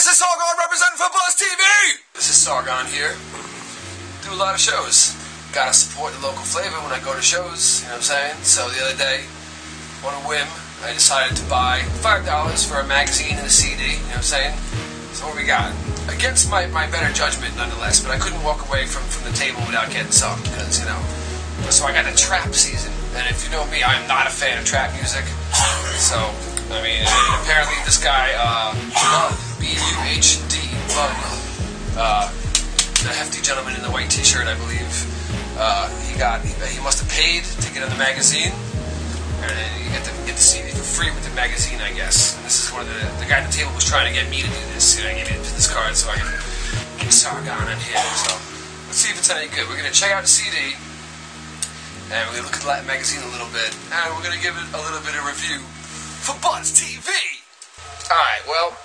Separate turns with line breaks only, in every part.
This is Sargon representing for Buzz TV! This is Sargon here. Do a lot of shows. Gotta support the local flavor when I go to shows, you know what I'm saying? So the other day, on a whim, I decided to buy $5 for a magazine and a CD, you know what I'm saying? So what we got? Against my, my better judgment, nonetheless, but I couldn't walk away from, from the table without getting some, because, you know. So I got a trap season, and if you know me, I'm not a fan of trap music. So, I mean, apparently this guy, uh, BUHD, B-U-H-D, BUHD, uh, the hefty gentleman in the white t-shirt, I believe, uh, he got, he, he must have paid to get in the magazine, and you get to get the CD for free with the magazine, I guess. And this is one of the, the guy at the table was trying to get me to do this, and I gave me this card so I can get Sargon in here, so let's see if it's any good. We're gonna check out the CD, and we're gonna look at the Latin magazine a little bit, and we're gonna give it a little bit of review for Buzz TV. Alright, well,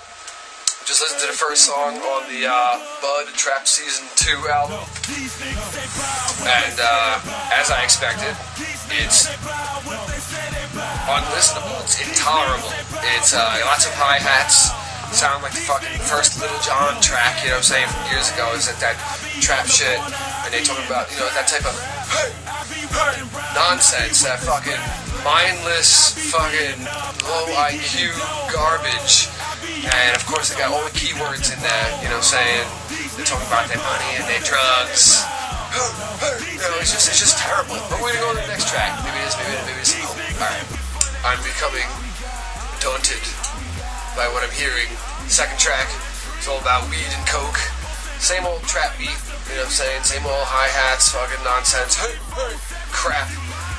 just listen to the first song on the uh, BUHD Trap Season 2 album. And uh, as I expected, it's unlistenable. It's intolerable. It's uh, lots of hi hats. Sound like the fucking first Lil Jon track, you know what I'm saying, from years ago. Is that that trap shit? And they talk about, you know, that type of hey, hey, nonsense, that fucking mindless, fucking low IQ garbage. And of course, they got all the keywords in there, you know saying? They're talking about their money and their drugs. You know, it's just, it's just terrible. But we're gonna go to the next track. Maybe it is, maybe it is, maybe it's hope. Alright. I'm becoming daunted by what I'm hearing. Second track, it's all about weed and coke. Same old trap beat, you know what I'm saying? Same old hi-hats, fucking nonsense. Crap.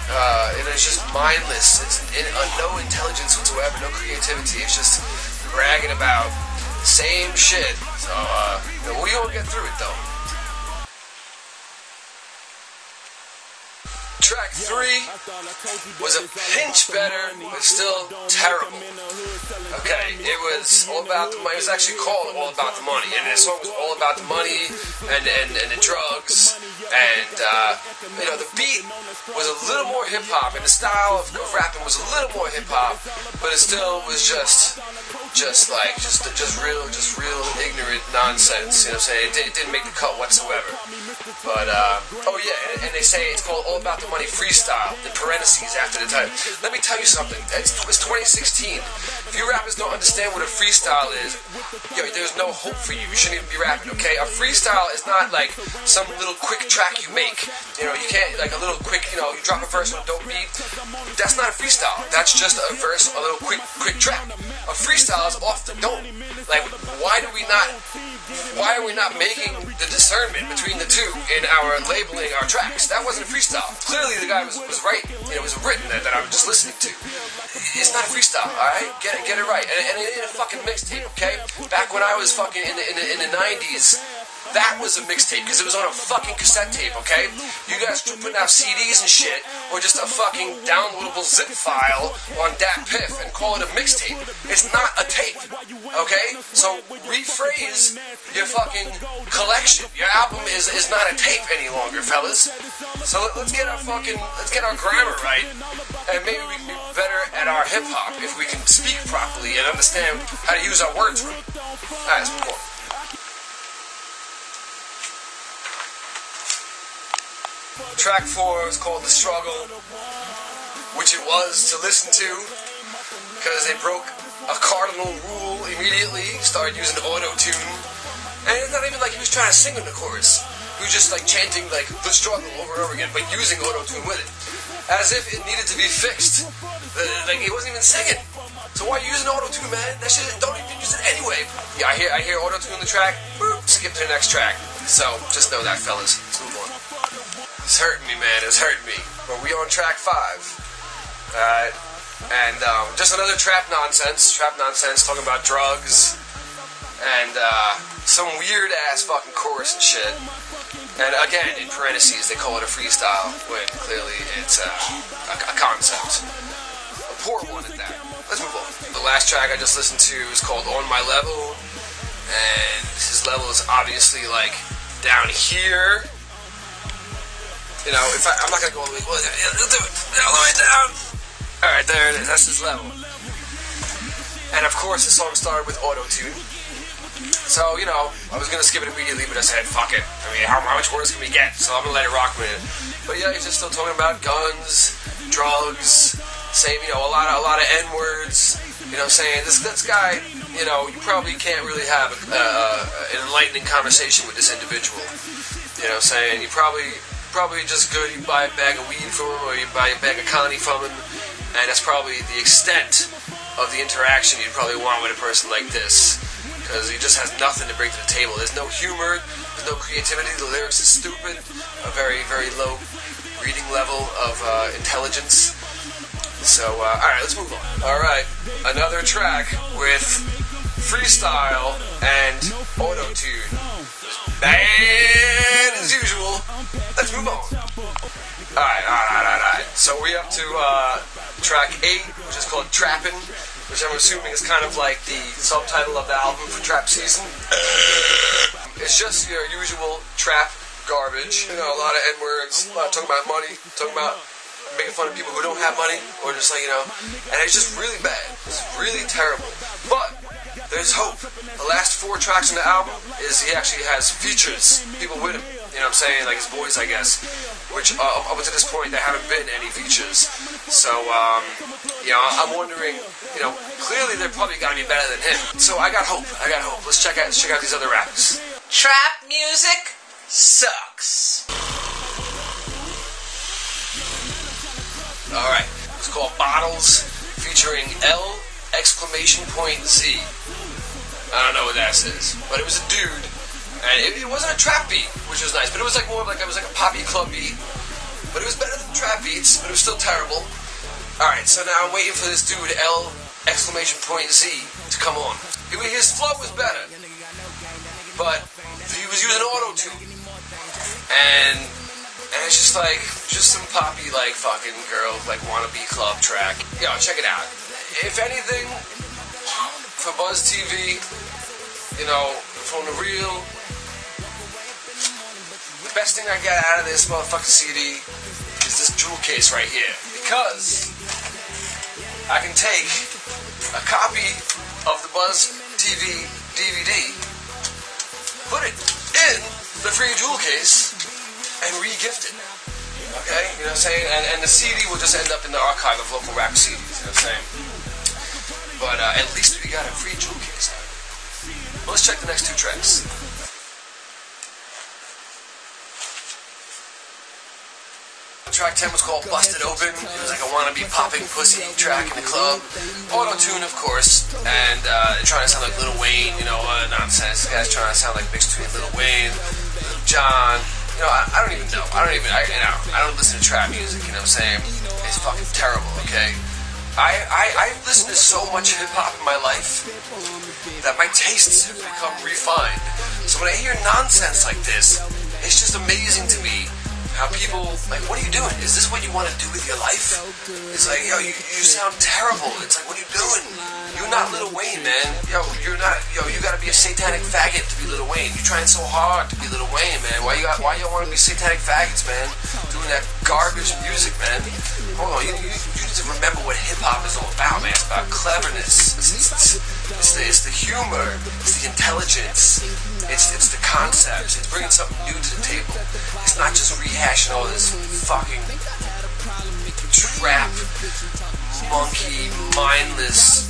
Uh, and it's just mindless. It's in, uh, no intelligence whatsoever, no creativity. It's just bragging about the same shit. So, uh, we gonna get through it though. Track three was a pinch better, but still terrible. Okay, it was all about the money. It was actually called All About the Money, and the song was all about the money and and, and the drugs. And uh, you know, the beat was a little more hip hop, and the style of, rapping was a little more hip hop, but it still was just just like just just real just real ignorant nonsense. You know what I'm saying? It, it didn't make the cut whatsoever. But uh, oh yeah, and, and they say it's called All About the Money Freestyle. The parentheses after the title. Let me tell you something. It's, it's 2016. If you rappers don't understand what a freestyle is, yo, there's no hope for you. You shouldn't even be rapping, okay? A freestyle is not like some little quick track you make. You know, you can't like a little quick. You know, you drop a verse on a dope beat. That's not a freestyle. That's just a verse, a little quick, quick track. A freestyle is off the dome. Like, why do we not? Why are we not making the discernment between the two in our labeling our tracks? That wasn't a freestyle. Clearly, the guy was, was right. It was written that, that I was just listening to. It's not a freestyle, all right? Get it, get it right. And, and it ain't a fucking mixtape, okay? Back when I was fucking in the in the, in the 90s. That was a mixtape because it was on a fucking cassette tape, okay? You guys are putting out CDs and shit, or just a fucking downloadable zip file on DatPiff and call it a mixtape. It's not a tape, okay? So rephrase your fucking collection. Your album is, is not a tape any longer, fellas. So let, let's get our fucking let's get our grammar right, and maybe we can be better at our hip hop if we can speak properly and understand how to use our words right. Alright, let's move on. Track four is called The Struggle, which it was to listen to because they broke a cardinal rule immediately, started using auto tune. And it's not even like he was trying to sing in the chorus. He was just like chanting like the struggle over and over again, but using auto tune with it. As if it needed to be fixed. Like he wasn't even singing. So why are you using auto tune, man? That shit don't even use it anyway. Yeah, I hear I hear auto tune in the track. Boop, skip to the next track. So just know that, fellas. It's hurting me, man. It's hurting me. But we on track five. Alright. And um, just another trap nonsense. Trap nonsense talking about drugs. And uh, some weird ass fucking chorus and shit. And again, in parentheses, they call it a freestyle when clearly it's uh, a, a concept. A poor one at that. Let's move on. The last track I just listened to is called On My Level. And his level is obviously like down here. You know, if I, I'm not gonna go all the way, all the way down. All right, there it is. That's his level. And of course, the song started with auto tune. So, you know, I was gonna skip it immediately, but I said, fuck it. I mean, how, how much worse can we get? So I'm gonna let it rock with it. But yeah, he's just still talking about guns, drugs, same, you know, a lot of, a lot of N words. You know saying? This, this guy, you know, you probably can't really have a, uh, an enlightening conversation with this individual. You know saying? You probably, probably just good, you buy a bag of weed from him, or you buy a bag of connie from him, and that's probably the extent of the interaction you'd probably want with a person like this. Because he just has nothing to bring to the table. There's no humor, there's no creativity, the lyrics are stupid, a very, very low reading level of uh, intelligence. So, uh, alright, let's move on. Alright, another track with freestyle and auto tune. And as usual, let's move on. Alright, alright, alright, alright. So we up to uh, track 8, which is called Trappin', which I'm assuming is kind of like the subtitle of the album for Trap Season. It's just your usual trap garbage. You know, a lot of N words, a lot of talking about money, talking about making fun of people who don't have money, or just like, you know, and it's just really bad. It's really terrible. But there's hope. The last four tracks on the album is he actually has features, people with him. You know what I'm saying? Like his boys, I guess. Which uh, up to this point there haven't been any features. So um, you know, I'm wondering. You know, clearly they're probably got to be better than him. So I got hope. I got hope. Let's check out let's check out these other raps.
Trap music sucks.
All right, it's called Bottles, featuring L exclamation point Z. I don't know what that says, but it was a dude, and it, it wasn't a trap beat, which was nice, but it was like more of like it was like a poppy club beat, but it was better than trap beats, but it was still terrible. All right, so now I'm waiting for this dude L exclamation point Z to come on. His flow was better, but he was using auto tune, and and it's just like just some poppy like fucking girl like wannabe club track. Yo, check it out. If anything, for Buzz TV, you know, from the real, the best thing I get out of this motherfucking CD is this jewel case right here because I can take a copy of the Buzz TV DVD, put it in the free jewel case, and re-gift it. Okay? You know what I'm saying? And, and the CD will just end up in the archive of local rap CDs. You know what I'm saying? But uh, at least we got a free jewel case out of it. Let's check the next two tracks. Track 10 was called Busted Open. It was like a wannabe popping pussy track in the club. Auto tune, of course, and uh, trying to sound like Lil Wayne, you know, uh, nonsense. This guy's trying to sound like mixed between Lil Wayne, Lil Jon. You know, I, I don't even know. I don't even, I, you know, I don't listen to trap music, you know what I'm saying? It's fucking terrible, okay? I, I, I've listened to so much hip hop in my life that my tastes have become refined. So when I hear nonsense like this, it's just amazing to me how people like, what are you doing? Is this what you want to do with your life? It's like, yo, you, you sound terrible. It's like, what are you doing? You're not Lil Wayne, man. Yo, you're not. Yo, you gotta be a satanic faggot to be Lil Wayne. You're trying so hard to be Lil Wayne, man. Why you got? Why you want to be satanic faggots, man? Doing that garbage music, man. Hold on, you, you, to remember what hip hop is all about, man. It's about cleverness. It's, it's, it's, the, it's the humor. It's the intelligence. It's it's the concepts. It's bringing something new to the table. It's not just rehashing all this fucking trap, monkey, mindless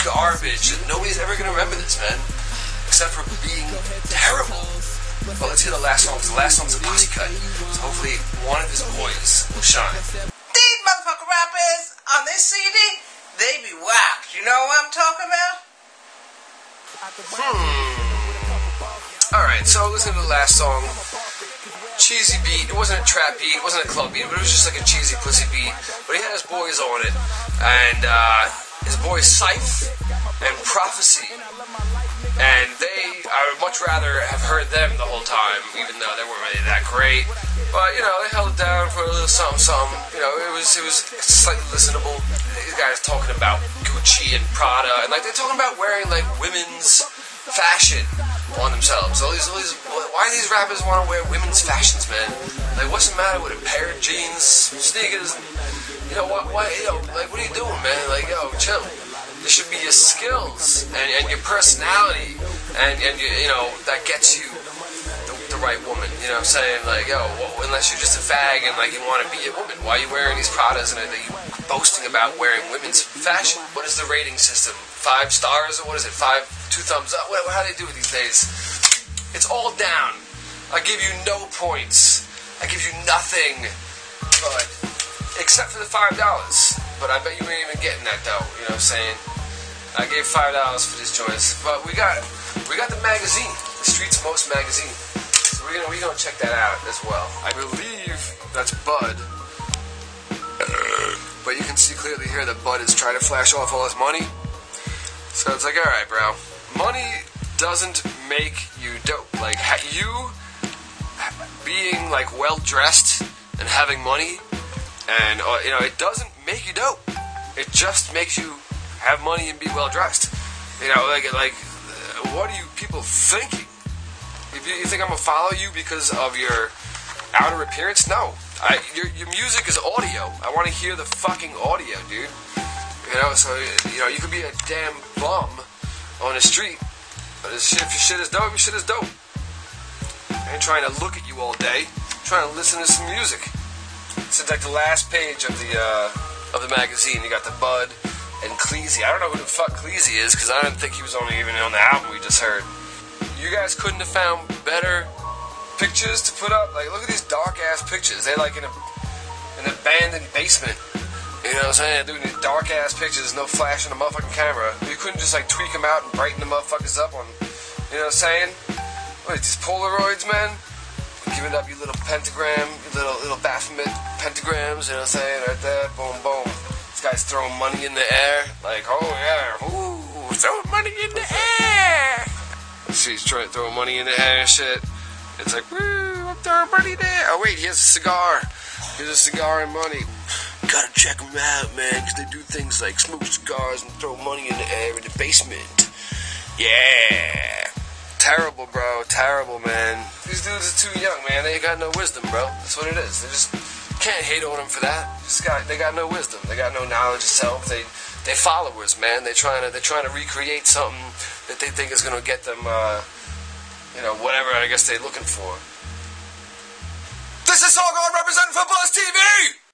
garbage. And nobody's ever gonna remember this, man. Except for being terrible. But let's hear the last song. the last song's a posse cut. So hopefully one of his boys will shine.
Rappers on this CD, they be whacked. You know what I'm talking about?
Alright, so I listen to the last song. Cheesy beat. It wasn't a trap beat. It wasn't a club beat. But it was just like a cheesy pussy beat. But he had his boys on it. And uh, his boys Syph and Prophecy. And they, I would much rather have heard them the whole time, even though they weren't really that great. But you know, they held it down for a little something, something. You know, it was it was slightly listenable. These guys talking about Gucci and Prada, and like they're talking about wearing like women's fashion on themselves. All these, all these, why do these rappers want to wear women's fashions, man? Like, what's the matter with a pair of jeans, sneakers? You know, why, why you know, like, what are you doing, man? Like, yo, chill. There should be your skills and, and your personality and and you, you know that gets you the, the right woman. You know what I'm saying? Like, yo, well, unless you're just a fag and like you want to be a woman, why are you wearing these Pradas and are you boasting about wearing women's fashion? What is the rating system? Five stars or what is it? Five, two thumbs up? What, how do they do it these days? It's all down. I give you no points. I give you nothing, but except for the five dollars. But I bet you ain't even getting that though. You know what I'm saying? I gave five dollars for these joints, but we got we got the magazine, the Streets Most magazine. So we're gonna we're gonna check that out as well. I believe that's BUHD. But you can see clearly here that BUHD is trying to flash off all his money. So it's like, all right, bro, money doesn't make you dope. Like you being like well dressed and having money, and uh, you know, it doesn't make you dope. It just makes you have money and be well dressed. You know, like like what are you people thinking? If you, you think I'm gonna follow you because of your outer appearance, no. I, your, your music is audio. I want to hear the fucking audio, dude. You know, so you know you could be a damn bum on the street, but if your shit is dope, your shit is dope. I ain't trying to look at you all day. I'm trying to listen to some music. It's like the last page of the uh, of the magazine. You got the BUHD and Cleasy. I don't know who the fuck Cleasy is because I didn't think he was only even on the album we just heard. You guys couldn't have found better pictures to put up. Like, look at these dark ass pictures. They're like in a an abandoned basement. You know what I'm saying? Doing these dark ass pictures, no flash on the motherfucking camera. You couldn't just like tweak them out and brighten the motherfuckers up on. You know what I'm saying? What these Polaroids, man? Giving up your little pentagram, your little little Baphomet pentagrams. You know what I'm saying? Right there, boom, boom. Guy's throwing money in the air, like, oh yeah, ooh, throwing money in the air. See, he's trying to throw money in the air and shit. It's like, woo, I'm throwing money there. Oh, wait, he has a cigar. Here's a cigar and money. Gotta check them out, man, because they do things like smoke cigars and throw money in the air in the basement. Yeah. Terrible, bro. Terrible, man. These dudes are too young, man. They ain't got no wisdom, bro. That's what it is. They just can't hate on them for that. They got no wisdom. They got no knowledge of self. They, they followers, man. They trying to, they're trying to recreate something that they think is gonna get them, uh, you know, whatever I guess they're looking for. This is Sargon representing for Buzz TV!